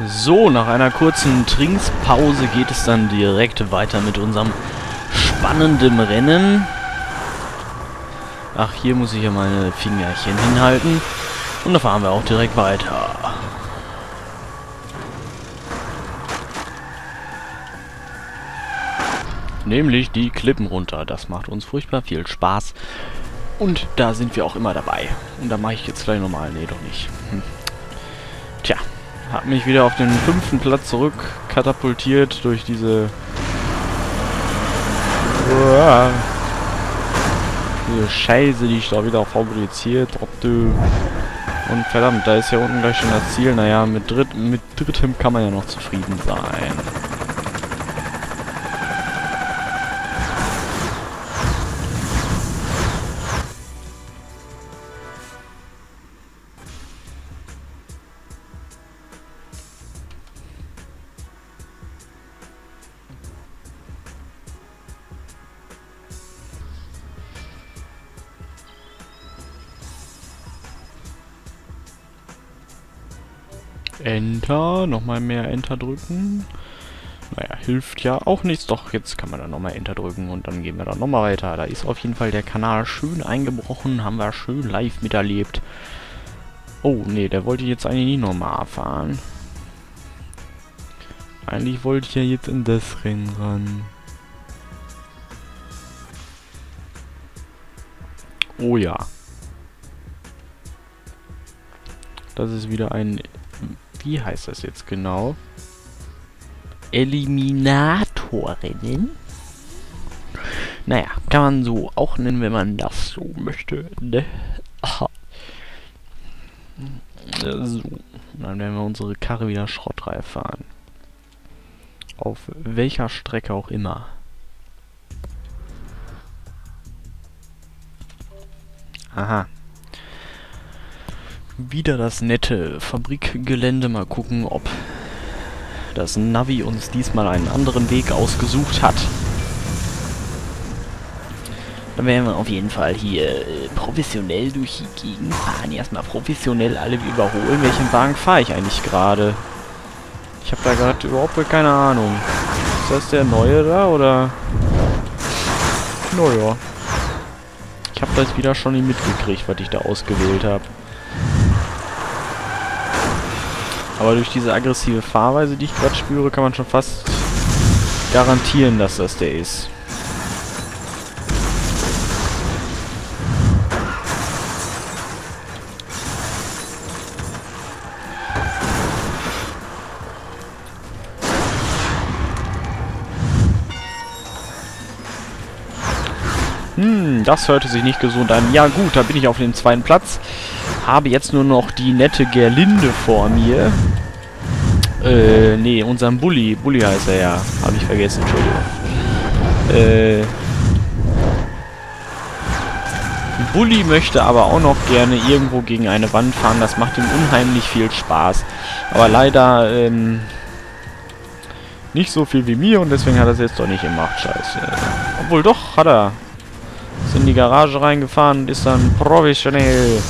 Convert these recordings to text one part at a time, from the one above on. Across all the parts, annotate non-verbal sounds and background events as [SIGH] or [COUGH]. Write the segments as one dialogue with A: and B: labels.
A: So, nach einer kurzen Trinkspause geht es dann direkt weiter mit unserem spannenden Rennen. Ach, hier muss ich ja meine Fingerchen hinhalten. Und da fahren wir auch direkt weiter. Nämlich die Klippen runter. Das macht uns furchtbar viel Spaß. Und da sind wir auch immer dabei. Und da mache ich jetzt gleich nochmal. Nee, doch nicht. Hm. Hat mich wieder auf den fünften Platz zurück katapultiert durch diese... Uah. Diese Scheiße, die ich da wieder fabriziert habe. Und verdammt, da ist ja unten gleich schon das Ziel. Naja, mit, Dritt, mit drittem kann man ja noch zufrieden sein. Enter, nochmal mehr Enter drücken. Naja, hilft ja auch nichts. Doch, jetzt kann man dann nochmal Enter drücken und dann gehen wir dann nochmal weiter. Da ist auf jeden Fall der Kanal schön eingebrochen, haben wir schön live miterlebt. Oh, nee, der wollte jetzt eigentlich nie normal fahren. Eigentlich wollte ich ja jetzt in das Rennen ran. Oh ja. Das ist wieder ein wie heißt das jetzt genau? Eliminatorinnen? Naja, kann man so auch nennen, wenn man das so möchte. Ne? Aha. So. Dann werden wir unsere Karre wieder schrottreif fahren. Auf welcher Strecke auch immer. Aha wieder das nette Fabrikgelände. Mal gucken, ob das Navi uns diesmal einen anderen Weg ausgesucht hat. Dann werden wir auf jeden Fall hier äh, professionell durch die Gegend fahren. Erstmal professionell alle überholen. Welchen Wagen fahre ich eigentlich gerade? Ich habe da gerade überhaupt keine Ahnung. Ist das der neue da oder? Naja. Ich habe das wieder schon nicht mitgekriegt, was ich da ausgewählt habe. Aber durch diese aggressive Fahrweise, die ich gerade spüre, kann man schon fast garantieren, dass das der ist. Hm, das hörte sich nicht gesund an. Ja gut, da bin ich auf dem zweiten Platz. Habe jetzt nur noch die nette Gerlinde vor mir. Äh, nee, unseren Bully. Bully heißt er ja. Habe ich vergessen, Entschuldigung. Äh... Bully möchte aber auch noch gerne irgendwo gegen eine Wand fahren. Das macht ihm unheimlich viel Spaß. Aber leider, ähm... Nicht so viel wie mir und deswegen hat er es jetzt doch nicht gemacht. Scheiße. Obwohl doch, hat er. Ist in die Garage reingefahren und ist dann professionell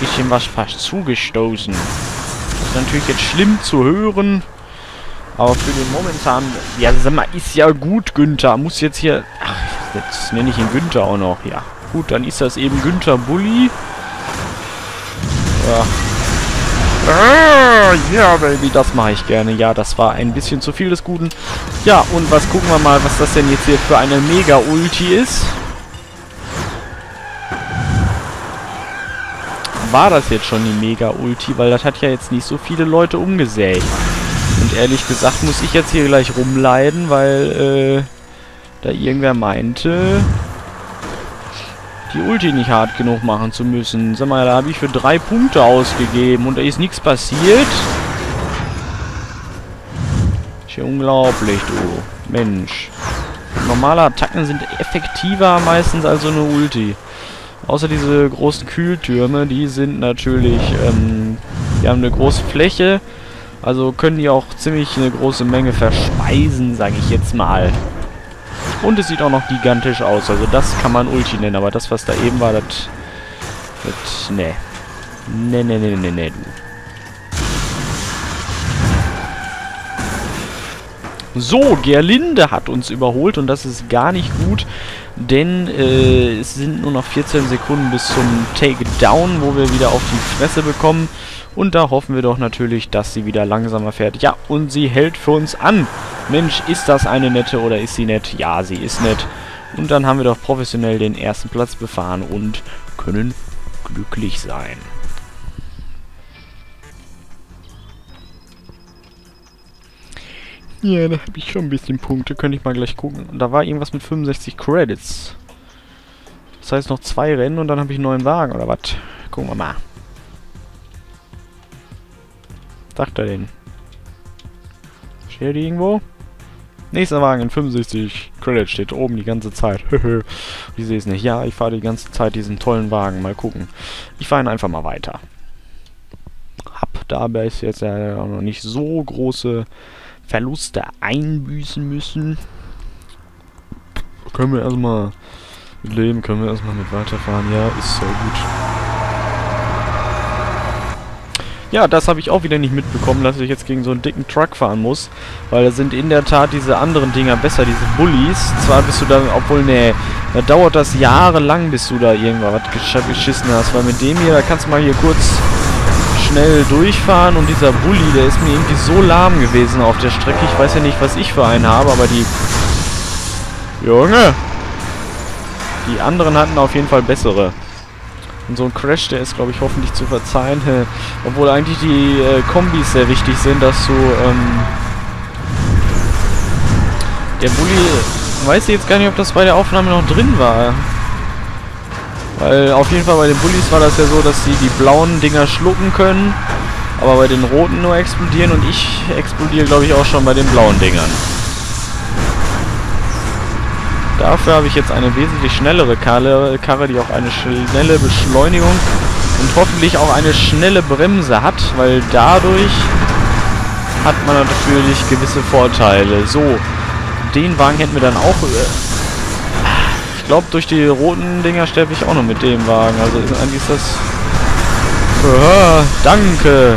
A: bisschen was fast zugestoßen. Das ist natürlich jetzt schlimm zu hören. Aber für den momentan... Ja, sag mal, ist ja gut, Günther. Muss jetzt hier... Ach, jetzt nenne ich ihn Günther auch noch. Ja, gut, dann ist das eben Günther Bulli. Ja. Ah, ja, Baby, das mache ich gerne. Ja, das war ein bisschen zu viel des Guten. Ja, und was gucken wir mal, was das denn jetzt hier für eine Mega-Ulti ist. War das jetzt schon die Mega-Ulti, weil das hat ja jetzt nicht so viele Leute umgesägt. Und ehrlich gesagt muss ich jetzt hier gleich rumleiden, weil, äh, da irgendwer meinte, die Ulti nicht hart genug machen zu müssen. Sag mal, da habe ich für drei Punkte ausgegeben und da ist nichts passiert. Ist ja unglaublich, du. Mensch. Normale Attacken sind effektiver meistens als so eine Ulti. Außer diese großen Kühltürme, die sind natürlich, ähm, die haben eine große Fläche, also können die auch ziemlich eine große Menge verspeisen, sage ich jetzt mal. Und es sieht auch noch gigantisch aus, also das kann man Ulti nennen, aber das, was da eben war, das... Das, ne. Ne, ne, ne, ne, ne, du. So, Gerlinde hat uns überholt und das ist gar nicht gut, denn äh, es sind nur noch 14 Sekunden bis zum Takedown, wo wir wieder auf die Fresse bekommen. Und da hoffen wir doch natürlich, dass sie wieder langsamer fährt. Ja, und sie hält für uns an. Mensch, ist das eine nette oder ist sie nett? Ja, sie ist nett. Und dann haben wir doch professionell den ersten Platz befahren und können glücklich sein. Ja, da habe ich schon ein bisschen Punkte. Könnte ich mal gleich gucken. Und da war irgendwas mit 65 Credits. Das heißt noch zwei Rennen und dann habe ich einen neuen Wagen, oder was? Gucken wir mal. Sagt er den? Steht die irgendwo? Nächster Wagen in 65 Credits steht oben die ganze Zeit. [LAUGHS] ich sehe es nicht. Ja, ich fahre die ganze Zeit diesen tollen Wagen. Mal gucken. Ich fahre ihn einfach mal weiter. Hab dabei ist jetzt ja noch nicht so große Verluste einbüßen müssen. Können wir erstmal mit leben, können wir erstmal mit weiterfahren. Ja, ist sehr gut. Ja, das habe ich auch wieder nicht mitbekommen, dass ich jetzt gegen so einen dicken Truck fahren muss. Weil da sind in der Tat diese anderen Dinger besser, diese Bullies. Zwar bist du da, obwohl, nee, da dauert das jahrelang, bis du da irgendwas geschissen hast. Weil mit dem hier, da kannst du mal hier kurz schnell durchfahren und dieser Bulli, der ist mir irgendwie so lahm gewesen auf der Strecke. Ich weiß ja nicht, was ich für einen habe, aber die... Junge! Die anderen hatten auf jeden Fall bessere. Und so ein Crash, der ist, glaube ich, hoffentlich zu verzeihen. Obwohl eigentlich die äh, Kombis sehr wichtig sind, dass du... Ähm der Bulli... Weiß ich jetzt gar nicht, ob das bei der Aufnahme noch drin war. Weil auf jeden Fall bei den Bullies war das ja so, dass sie die blauen Dinger schlucken können, aber bei den roten nur explodieren und ich explodiere glaube ich auch schon bei den blauen Dingern. Dafür habe ich jetzt eine wesentlich schnellere Karre, Karre, die auch eine schnelle Beschleunigung und hoffentlich auch eine schnelle Bremse hat, weil dadurch hat man natürlich gewisse Vorteile. So, den Wagen hätten wir dann auch äh, ich glaube, durch die roten Dinger sterbe ich auch noch mit dem Wagen. Also eigentlich ist das... Oh, danke!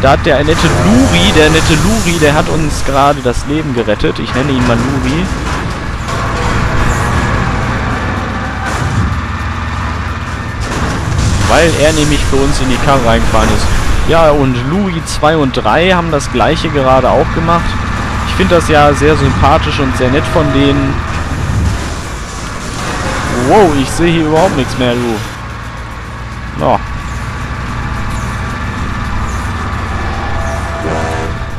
A: Da hat der nette Luri, der nette Luri, der hat uns gerade das Leben gerettet. Ich nenne ihn mal Luri. Weil er nämlich für uns in die Karre reingefahren ist. Ja, und Louis 2 und 3 haben das gleiche gerade auch gemacht. Ich finde das ja sehr sympathisch und sehr nett von denen. Wow, ich sehe hier überhaupt nichts mehr, du. Oh.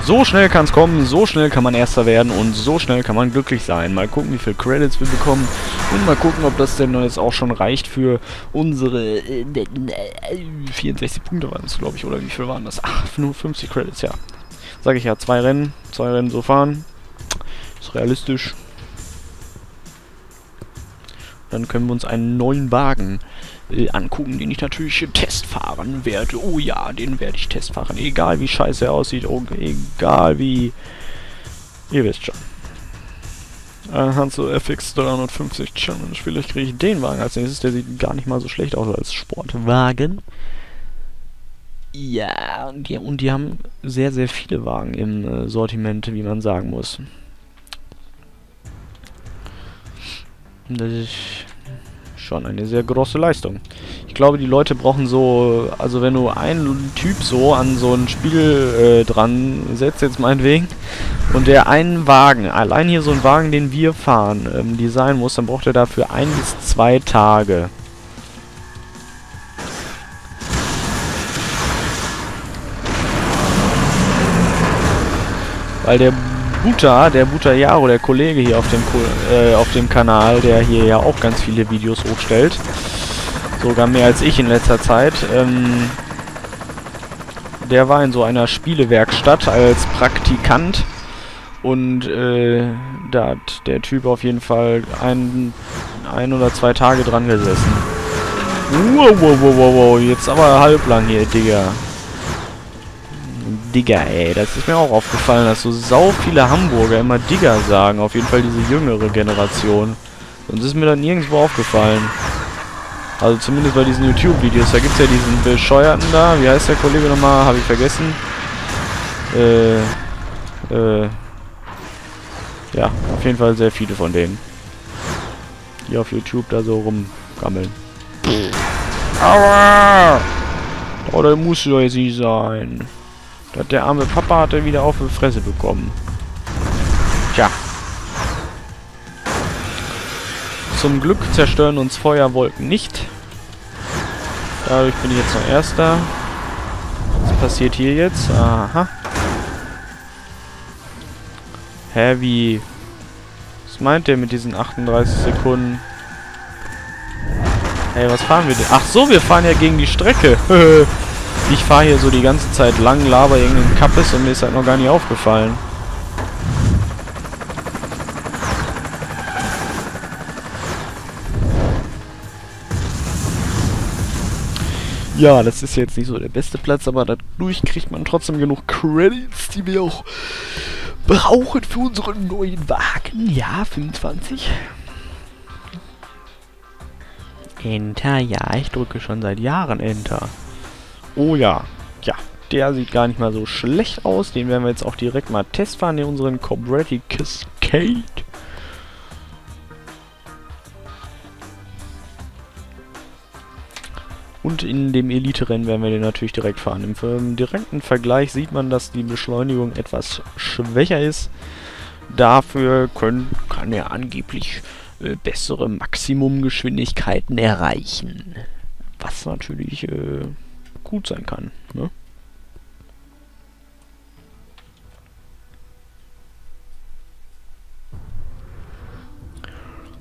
A: So schnell kann es kommen, so schnell kann man Erster werden und so schnell kann man glücklich sein. Mal gucken, wie viele Credits wir bekommen und mal gucken, ob das denn jetzt auch schon reicht für unsere äh, 64 Punkte waren es, glaube ich, oder wie viel waren das? Ach, nur 50 Credits, ja. Sag ich ja, zwei Rennen, zwei Rennen so fahren. Ist realistisch. Dann können wir uns einen neuen Wagen äh, angucken, den ich natürlich testfahren werde. Oh ja, den werde ich testfahren. Egal wie scheiße er aussieht, oh, egal wie... Ihr wisst schon. Äh, Hanzo FX 350 Challenge. Vielleicht kriege ich den Wagen als nächstes. Der sieht gar nicht mal so schlecht aus als Sportwagen. Ja, und die, und die haben sehr, sehr viele Wagen im äh, Sortiment, wie man sagen muss. Das ist schon eine sehr große Leistung. Ich glaube, die Leute brauchen so, also wenn du einen Typ so an so ein Spiel äh, dran setzt, jetzt meinetwegen, und der einen Wagen, allein hier so einen Wagen, den wir fahren, ähm, designen muss, dann braucht er dafür ein bis zwei Tage. Weil der Buta, der Buta Yaro, der Kollege hier auf dem, äh, auf dem Kanal, der hier ja auch ganz viele Videos hochstellt, sogar mehr als ich in letzter Zeit, ähm, der war in so einer Spielewerkstatt als Praktikant und äh, da hat der Typ auf jeden Fall ein, ein oder zwei Tage dran gesessen. Wow, wow, wow, wow, wow, jetzt aber halblang hier, Digga. Digger, ey. Das ist mir auch aufgefallen, dass so sau viele Hamburger immer Digger sagen. Auf jeden Fall diese jüngere Generation. Sonst ist mir das nirgendwo aufgefallen. Also zumindest bei diesen YouTube-Videos. Da gibt es ja diesen Bescheuerten da. Wie heißt der Kollege nochmal? Habe ich vergessen. Äh, äh, Ja, auf jeden Fall sehr viele von denen. Die auf YouTube da so rumgammeln. Aua! Oh, das muss jetzt nicht sein. Das der arme Papa hat er wieder auf die Fresse bekommen. Tja. Zum Glück zerstören uns Feuerwolken nicht. Dadurch bin ich jetzt noch Erster. Was passiert hier jetzt? Aha. Wie? Was meint der mit diesen 38 Sekunden? Hey, was fahren wir denn? Ach so, wir fahren ja gegen die Strecke. [LAUGHS] ich fahre hier so die ganze Zeit lang, laber irgendeinen Kappes und mir ist halt noch gar nicht aufgefallen. Ja, das ist jetzt nicht so der beste Platz, aber dadurch kriegt man trotzdem genug Credits, die wir auch brauchen für unseren neuen Wagen. Ja, 25. Enter, ja, ich drücke schon seit Jahren Enter. Oh ja, ja, der sieht gar nicht mal so schlecht aus. Den werden wir jetzt auch direkt mal testfahren, in unseren Cobretti Cascade. Und in dem Elite-Rennen werden wir den natürlich direkt fahren. Im, Im direkten Vergleich sieht man, dass die Beschleunigung etwas schwächer ist. Dafür können, kann er angeblich äh, bessere Maximumgeschwindigkeiten erreichen. Was natürlich äh, gut sein kann. Ne?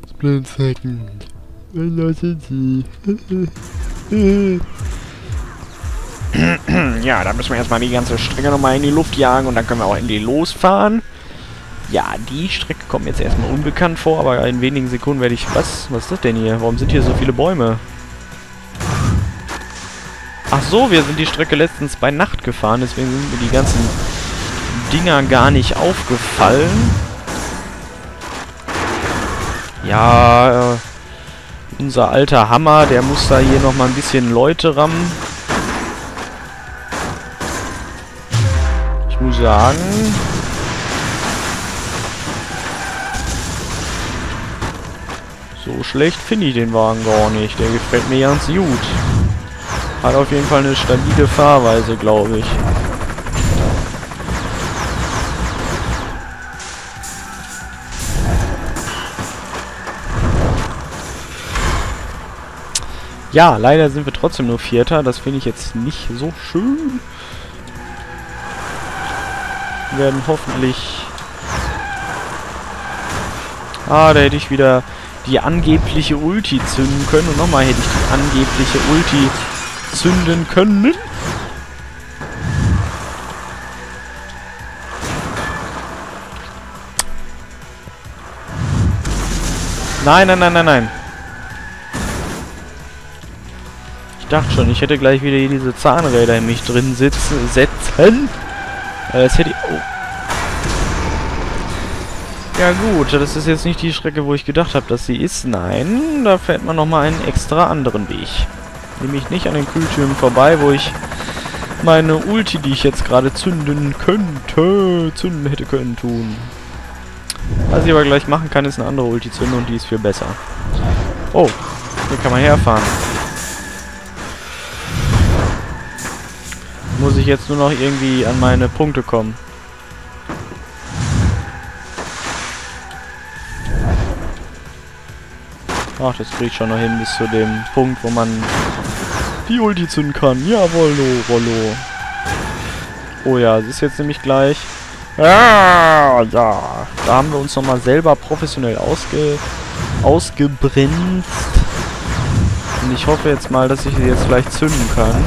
A: Split second. Velocity. ja, da müssen wir erstmal die ganze Strecke nochmal in die Luft jagen und dann können wir auch in die losfahren. Ja, die Strecke kommt jetzt erstmal unbekannt vor, aber in wenigen Sekunden werde ich... Was? Was ist das denn hier? Warum sind hier so viele Bäume? Ach so, wir sind die Strecke letztens bei Nacht gefahren, deswegen sind mir die ganzen Dinger gar nicht aufgefallen. Ja, äh, unser alter Hammer, der muss da hier nochmal ein bisschen Leute rammen. Ich muss sagen... So schlecht finde ich den Wagen gar nicht. Der gefällt mir ganz gut. Hat auf jeden Fall eine stabile Fahrweise, glaube ich. Ja, leider sind wir trotzdem nur Vierter. Das finde ich jetzt nicht so schön. Wir werden hoffentlich... Ah, da hätte ich wieder die angebliche Ulti zünden können. Und nochmal hätte ich die angebliche Ulti zünden können. Nein, nein, nein, nein, nein. Ich dachte schon, ich hätte gleich wieder hier diese Zahnräder in mich drin sitzen, setzen. Äh, das hätte ich... Oh. Ja gut, das ist jetzt nicht die Strecke, wo ich gedacht habe, dass sie ist. Nein, da fährt man nochmal einen extra anderen Weg. Nämlich nicht an den Kühltüren vorbei, wo ich meine Ulti, die ich jetzt gerade zünden könnte, zünden hätte können, tun. Was ich aber gleich machen kann, ist eine andere Ulti zünden und die ist viel besser. Oh, hier kann man herfahren. Muss ich jetzt nur noch irgendwie an meine Punkte kommen. Ach, das kriege ich schon noch hin bis zu dem Punkt, wo man die Ulti zünden kann. Jawollo, Rollo. Oh ja, es ist jetzt nämlich gleich. Ah, ja. Da haben wir uns nochmal selber professionell ausge ausgebremst. Und ich hoffe jetzt mal, dass ich sie jetzt gleich zünden kann.